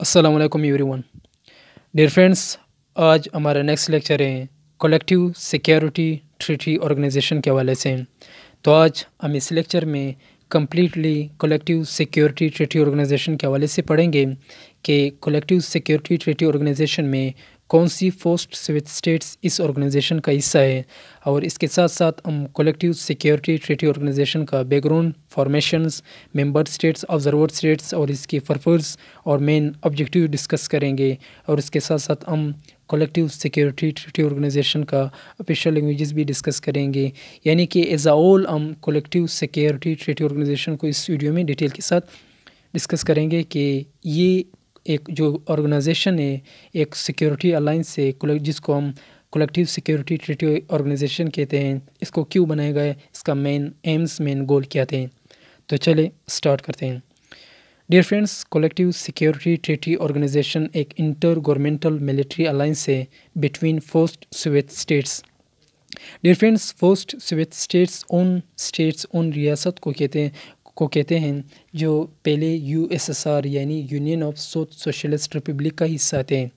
अस्सलाम Yuri everyone dear friends आज हमारा नेक्स्ट लेक्चर है कलेक्टिव सिक्योरिटी ट्रीटी ऑर्गेनाइजेशन के हवाले से। तो आज हम इस लेक्चर में completely collective security treaty organisation के हवाले से पढ़ेंगे कि कलेक्टिव सिक्योरिटी ट्रीटी ऑर्गेनाइजेशन में कौन सी स्विच स्टेट्स इस ऑर्गेनाइजेशन का हिस्सा है? और इसके साथ साथ हम कलेक्टिव सिक्योरिटी ट्रीटी ऑर्गेनाइजेशन का background formations member states observer states और इसके पर्पज़ और मेन ऑब्जेक्टिव डिस्कस करेंगे। और इसके साथ साथ हम कलेक्टिव सिक्योरिटी ट्रीटी ऑर्गेनाइजेशन का ऑफिशियल लैंग्वेजेस भी डिस्कस करेंगे। यानी कि एज ऑल हम कलेक्टिव सिक्योरिटी ट्रीटी ऑर्गेनाइजेशन को इस वीडियो में डिटेल के साथ डिस्कस करेंगे कि ये एक जो ऑर्गेनाइजेशन है, एक सिक्योरिटी अलाइंस से जिसको हम कलेक्टिव सिक्योरिटी ट्रीटी ऑर्गेनाइजेशन कहते हैं, इसको क्यों बनाया गया इसका मेन एम्स मेन गोल क्या थे? तो चले स्टार्ट करते हैं। Dear friends collective security treaty organisation एक इंटर गवर्नमेंटल मिलिट्री अलाइंस है between first Soviet states dear friends first Soviet states own states own रियासत को कहते हैं। को कहते हैं, जो पहले यूएसएसआर यानी union of South socialist republic का हिस्सा थे।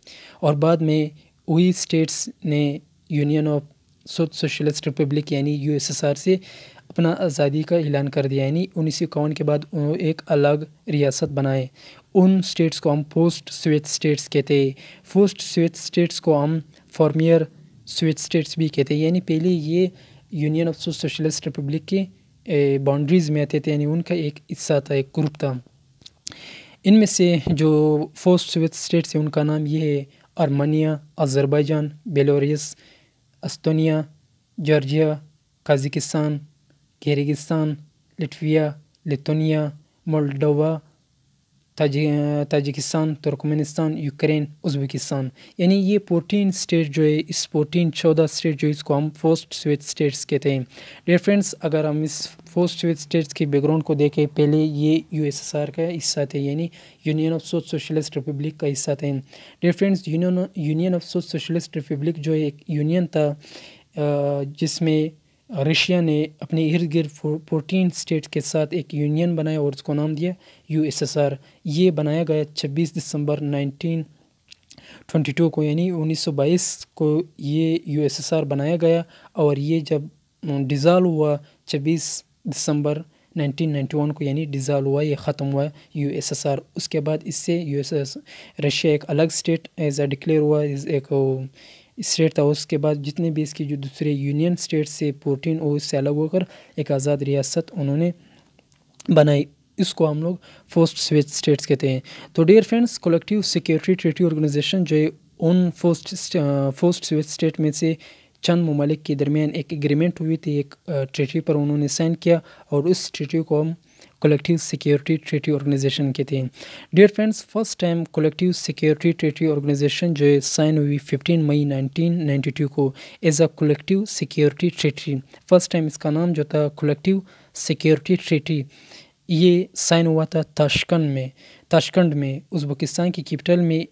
और बाद में वही स्टेट्स ने union of South socialist republic यानी यूएसएसआर से अपना आज़ादी का ऐलान कर दिया। यानी उन्नीस सौ इक्यावन के बाद उन्होंने एक अलग रियासत बनाए। उन स्टेट्स को हम पोस्ट स्वेत स्टेट्स कहते पोस्ट स्वेत स्टेट्स को हम फॉर्मियर स्वेत स्टेट्स भी कहते हैं। यानी पहले ये यूनियन ऑफ़ सोशलिस्ट रिपब्लिक के बाउंड्रीज़ में आते थे, यानी उनका एक हिस्सा था, एक ग्रुप था। इनमें से जो फोस्ट सोवियत स्टेट्स हैं उनका नाम ये है Armenia Azerbaijan Belarus Estonia Georgia Kazakhstan Kyrgyzstan Latvia Lithuania Moldova Tajikistan Turkmenistan Ukraine Uzbekistan यानी ये फोर्टीन स्टेट जो है इस फोर्टीन चौदह स्टेट जो है इसको हम फ़र्स्ट स्वेट स्टेट्स कहते हैं डियर फ्रेंड्स अगर हम इस फ़र्स्ट स्वेट स्टेट्स के बैकग्राउंड को देखें पहले ये यूएसएसआर का हिस्सा थे यानी यूनियन ऑफ़ सोच सोशलिस्ट रिपब्लिक का हिस्सा थे डियर फ्रेंड्स यूनियन ऑफ़ सोच सोशलिस्ट रिपब्लिक जो एक यूनियन था जिसमें रशिया ने अपने इर्द गिर्द फोर्टीन स्टेट्स के साथ एक यूनियन बनाया और उसको नाम दिया यूएसएसआर। ये बनाया गया 26 दिसंबर 1922 को, यानी 1922 को ये यूएसएसआर बनाया गया और ये जब डिज़ाल्व हुआ 26 दिसंबर 1991 को, यानी डिज़ाल्व हुआ, ये ख़त्म हुआ यूएसएसआर। उसके बाद इससे यूएसएस, रशिया एक अलग स्टेट एज आ डिक्लेयर हुआ एक स्टेट था, उसके बाद जितने भी इसके जो दूसरे यूनियन स्टेट से फोर्टीन और इससे अलग होकर एक आज़ाद रियासत उन्होंने बनाई। इसको हम लोग फोस्ट स्वेट स्टेट्स कहते हैं। तो dear friends collective security treaty organisation जो उन फोस्ट फोस्ट स्वेट स्टेट में से चंद ममालिक के दरमियान एक एग्रीमेंट हुई थी, एक ट्रीटी पर उन्होंने साइन किया और उस ट्रीटी को हम कलेक्टिव सिक्योरिटी ट्रीटी ऑर्गेनाइजेशन के थे। Dear friends first time collective security treaty organisation जो है साइन हुई 15 मई 1992 को as a collective security treaty first time इसका नाम जो था कलेक्टिव सिक्योरिटी ट्रीटी ये साइन हुआ था ताशकंद में। ताशकंद में, उज़्बेकिस्तान की कैपिटल में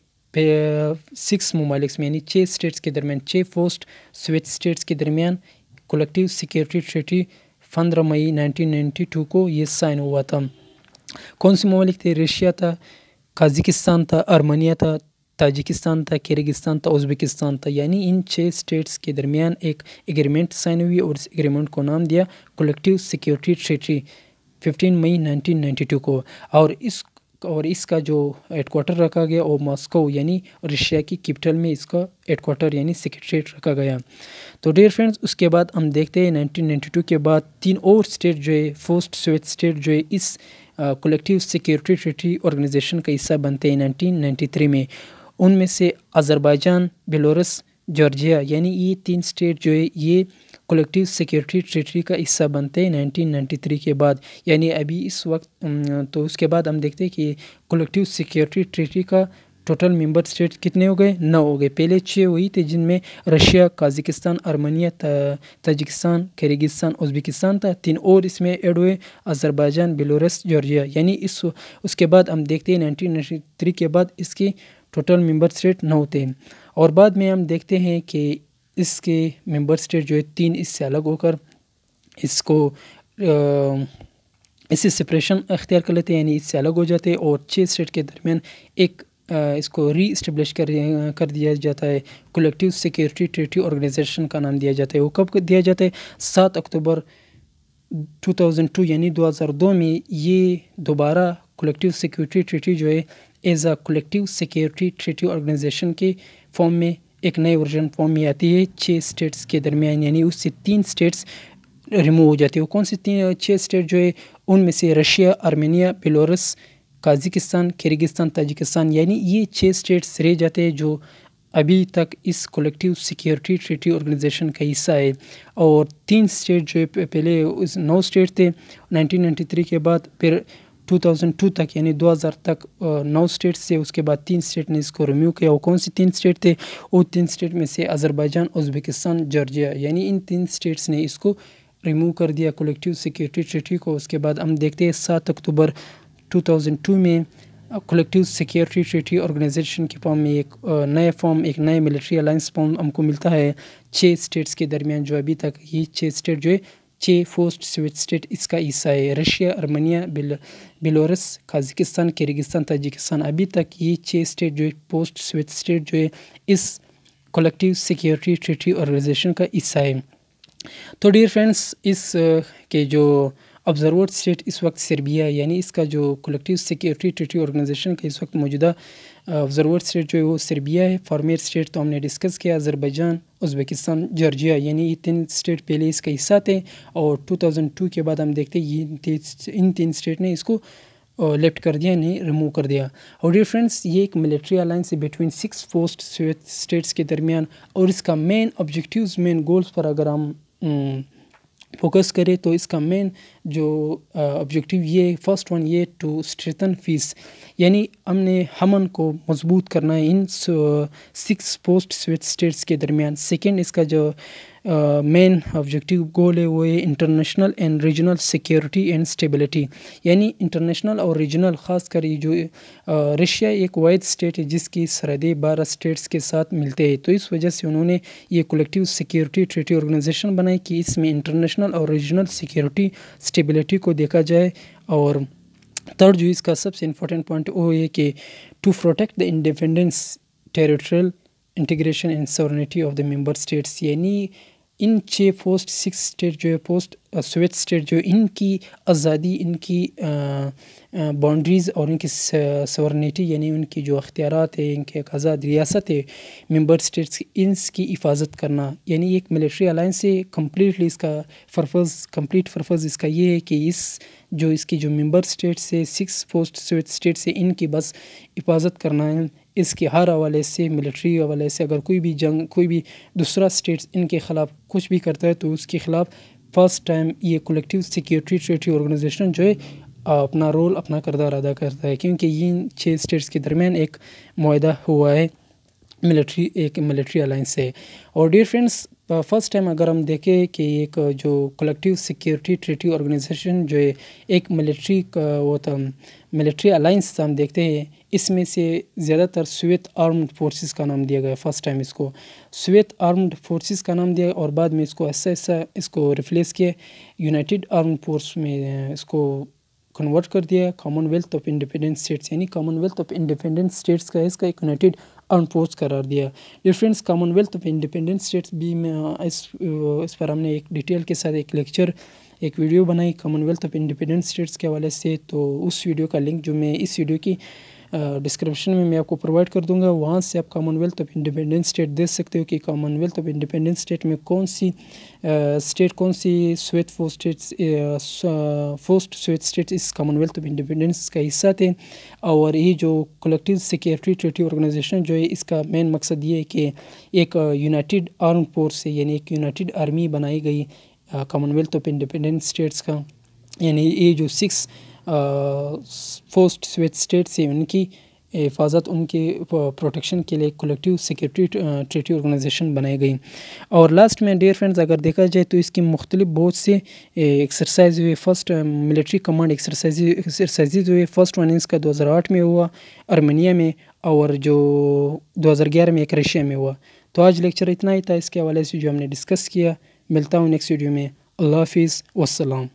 सिक्स ममालिक में, यानी छः स्टेट्स के दरमियान छः फोस्ट स्वेट स्टेट्स के दरमियान कलेक्टिव सिक्योरिटी ट्रीटी पंद्रह मई 1992 को ये साइन हुआ था। कौन से ममालिक थे? रशिया था, काजिकिस्तान था, आर्मानिया था, ताजिकिस्तान था, किर्गिस्तान था, उज़्बेकिस्तान था। यानी इन छः स्टेट्स के दरमियान एक एग्रीमेंट साइन हुई और इस एग्रीमेंट को नाम दिया, कलेक्टिव सिक्योरिटी ट्रीटी 15 मई 1992 को। और इस और इसका जो हेडकोार्टर रखा गया, वो मॉस्को यानी रशिया की कैपिटल में इसका हेडकोार्टर यानी सेक्रेटरीट रखा गया। तो डियर फ्रेंड्स उसके बाद हम देखते हैं 1992 के बाद तीन और स्टेट जो है फ़र्स्ट सोवियत स्टेट जो है, इस कलेक्टिव सिक्योरिटी ट्रीटी ऑर्गेनाइजेशन का हिस्सा बनते हैं 1993 में। उनमें से अज़रबैजान बेलोरस जॉर्जिया यानी ये तीन स्टेट जो है, ये कलेक्टिव सिक्योरिटी ट्रीटी का हिस्सा बनते हैं 1993 के बाद। यानी अभी इस वक्त तो उसके बाद हम देखते हैं कि कलेक्टिव सिक्योरिटी ट्रीटी का टोटल मेंबर स्टेट कितने हो गए? नौ हो गए। पहले छः हुई थे, जिनमें Russia, Kazakhstan Armenia Tajikistan Kyrgyzstan Uzbekistan था। तीन और इसमें ऐड हुए अज़रबैजान बेलोरस, जॉर्जिया। यानी इस, उसके बाद हम देखते हैं नाइनटीन थ्री के बाद इसके टोटल मेंबर स्टेट नौ थे। और बाद में हम देखते हैं कि इसके मेंबर स्टेट जो है, तीन इससे अलग होकर इसको इससे सेपरेशन अख्तियार कर लेते हैं, यानी इससे अलग हो जाते हैं, और छः स्टेट के दरमियान एक इसको री इस्टब्लिश कर कर दिया जाता है। कलेक्टिव सिक्योरिटी ट्रेटी ऑर्गेनाइजेशन का नाम दिया जाता है। वो कब दिया जाता है? सात अक्टूबर 2002 यानी 2002 में ये दोबारा कलेक्टिव सिक्योरिटी ट्रेटी जो है as a collective security treaty organisation के फॉर्म में एक नए वर्जन फॉर्म में आती है। छः स्टेट्स के दरमियान, यानी उससे तीन स्टेट्स रिमूव हो जाती है। कौन सी तीन छः स्टेट जो है, उनमें से Russia, Armenia, Belarus, Kazakhstan, Kyrgyzstan, Tajikistan, यानी ये छः स्टेट्स रह जाते हैं जो अभी तक इस कलेक्टिव सिक्योरिटी ट्रीटी ऑर्गेनाइजेशन का हिस्सा है। और तीन स्टेट जो है, पहले उस नौ स्टेट थे 1993 के बाद फिर 2002 तक, यानी 2000 तक नौ स्टेट से उसके बाद तीन स्टेट ने इसको रिम्यू किया। वो कौन से तीन स्टेट थे? वो तीन स्टेट में से अज़रबैजान उज़्बेकिस्तान जॉर्जिया यानी इन तीन स्टेट्स ने इसको रिमूव कर दिया कलेक्टिव सिक्योरिटी ट्रीटी को। उसके बाद हम देखते हैं सात अक्टूबर 2002 में कलेक्टिव सिक्योरिटी ट्रीटी ऑर्गेनाइजेशन के फॉर्म में एक नए फॉर्म एक नए मिलिट्री अलाइंस फॉर्म हमको मिलता है। छः स्टेट्स के दरमियान जो अभी तक ये छः स्टेट जो है छः फोस्ट स्विच स्टेट इसका हिस्सा है रशिया अर्मेनिया बिल बिलोरस काजिकिस्तान किर्गिस्तान ताजिकिस्तान अभी तक ये छः स्टेट जो है पोस्ट स्विच स्टेट जो है इस कलेक्टिव सिक्योरिटी ट्रीटी ऑर्गेनाइजेशन का हिस्सा है तो डियर फ्रेंड्स इस के जो ऑब्जर्वर स्टेट इस वक्त सर्बिया यानी इसका जो कलेक्टिव सिक्योरिटी ट्रीटी ऑर्गेनाइजेशन का इस वक्त मौजूदा ऑब्जर्वर स्टेट जो है वो सर्बिया है फॉर्मेर स्टेट तो हमने डिस्कस किया अजरबैजान उज़्बेकिस्तान जॉर्जिया यानी ये तीन स्टेट पहले इसका हिस्सा थे और 2002 के बाद हम देखते ये इन तीन स्टेट ने इसको लेफ़्ट कर दिया नहीं रिमूव कर दिया और डियर फ्रेंड्स ये एक मिलिट्री अलायंस है बिटवीन सिक्स पोस्ट स्टेट्स के दरमियान और इसका मेन ऑब्जेक्टिव्स मेन गोल्स पर अगर हम फोकस करें तो इसका मेन जो ऑब्जेक्टिव ये फ़र्स्ट वन ये टू स्ट्रेथन फ़ीस यानी हमने, हमन को मज़बूत करना है इन सिक्स पोस्ट स्टेट्स के दरमियान. सेकेंड इसका जो मेन ऑब्जेक्टिव गोल है, वो है international and regional security and stability यानी इंटरनेशनल और रीजनल ख़ास कर ये जो रशिया एक वाइड स्टेट है, जिसकी सरहदें बारह स्टेट्स के साथ मिलते हैं। तो इस वजह से उन्होंने ये कलेक्टिव सिक्योरिटी ट्रीटी ऑर्गेनाइजेशन बनाई कि इसमें इंटरनेशनल और रीजनल सिक्योरिटी स्टेबिलिटी को देखा जाए और थर्ड जो इसका सबसे इंपॉर्टेंट पॉइंट वो ये कि to protect the independence territorial integration and sovereignty of the member states यानी इन छः पोस्ट सिक्स स्टेट जो है पोस्ट सोवियत स्टेट जो इनकी आज़ादी, इनकी बाउंड्रीज़ और इनकी सवर्निटी यानी उनकी जो अख्तियार है, इनके एक आज़ाद रियासत है मेंबर स्टेट्स इनकी हिफाजत करना, यानी एक मिलिट्री अलाइंस से कम्प्लीटली इसका फरफज कंप्लीट पर्पज़ इसका ये है कि इस, जो इसकी जो मेंबर स्टेट्स से सिक्स पोस्ट सोवियत स्टेट से इनकी बस हिफाजत करना है। इसके हर हवाले से, मिलिट्री हवाले से, अगर कोई भी जंग, कोई भी दूसरा स्टेट्स इनके ख़िलाफ़ कुछ भी करता है तो उसके ख़िलाफ़ फ़र्स्ट टाइम ये कलेक्टिव सिक्योरिटी ट्रेटरी ऑर्गेनाइजेशन जो है, अपना रोल अपना करदार अदा करता है। क्योंकि इन छः स्टेट्स के दरमियान एक माहा हुआ है, मिलिट्री, एक मिलिट्री अलाइंस है और डियर फ्रेंड्स फ़र्स्ट टाइम अगर हम देखें कि एक, जो कलेक्टिव सिक्योरिटी ट्रीटी ऑर्गेनाइजेशन जो है एक मिलिट्री का वो था मिलिट्री अलाइंस हम देखते हैं, इसमें से ज़्यादातर स्वेत आर्म्ड फोर्सेस का नाम दिया गया फ़र्स्ट टाइम इसको। स्वेत आर्म्ड फोर्सेस का नाम दिया और बाद में इसको ऐसा ऐसा इसको रिप्लेस किया यूनाइटेड आर्म फोर्स में इसको कन्वर्ट कर दिया कॉमनवेल्थ ऑफ़ इंडिपेंडेंट स्टेट्स यानी कॉमनवेल्थ ऑफ़ इंडिपेंडेंट स्टेट्स का इसका एक यूनाइटेड आर्म फोर्स करार दिया। Difference Commonwealth of Independent States भी में इस इस पर हमने एक डिटेल के साथ एक लेक्चर एक वीडियो बनाई कॉमनवेल्थ ऑफ़ इंडिपेंडेंट स्टेट्स के हवाले से। तो उस वीडियो का लिंक जो मैं इस वीडियो की डिस्क्रिप्शन में मैं आपको प्रोवाइड कर दूँगा। वहाँ से आप कॉमनवेल्थ ऑफ़ इंडिपेंडेंट स्टेट देख सकते हो कि कॉमनवेल्थ ऑफ़ इंडिपेंडेंट स्टेट में कौन सी स्टेट कौन सी Soviet four states post Soviet state इस कॉमनवेल्थ ऑफ़ इंडिपेंडेंस का हिस्सा थे। और ये जो कलेक्टिव सिक्योरिटी ट्रेटी ऑर्गेनाइजेशन जो है, इसका मेन मकसद ये है कि एक यूनाइटेड आर्म फोर्स है, यानी एक यूनाइटेड आर्मी बनाई गई कॉमनवेल्थ ऑफ़ इंडिपेंडेंट स्टेट्स का। यानी ये जो सिक्स फोस्ट स्वेट स्टेट से उनकी हिफाजत, उनके प्रोटेक्शन के लिए कलेक्टिव सिक्योरिटी ट्रेटी ऑर्गेनाइजेशन बनाई गई। और लास्ट में डियर फ्रेंड्स अगर देखा जाए तो इसकी मुख्तलिफ़ बहुत से एक्सरसाइज हुए। First military command exercise exercise हुए। फ़र्स्ट वन इसका 2008 में हुआ अर्मेनिया में, और जो 2011 में एक रशिया में हुआ। तो आज लेक्चर इतना ही था। इसके हवाले से जो हमने डिस्कस किया। मिलता हूँ नेक्स्ट वीडियो में। अल्लाह हाफिज़। वसलम